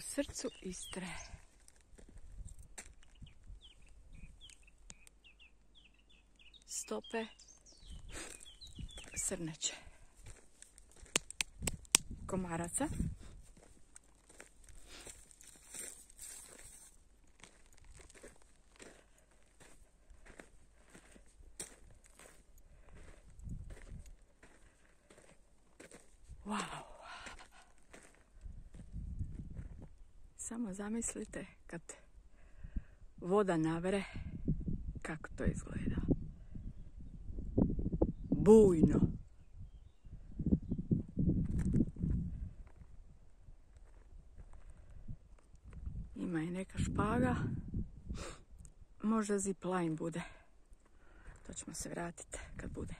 srcu Istre. Stope srneće. Komaraca. Samo zamislite kad voda navre kako to izgleda. Bujno. Ima i neka špaga. Možda zipline bude. To ćemo se vratiti kad bude.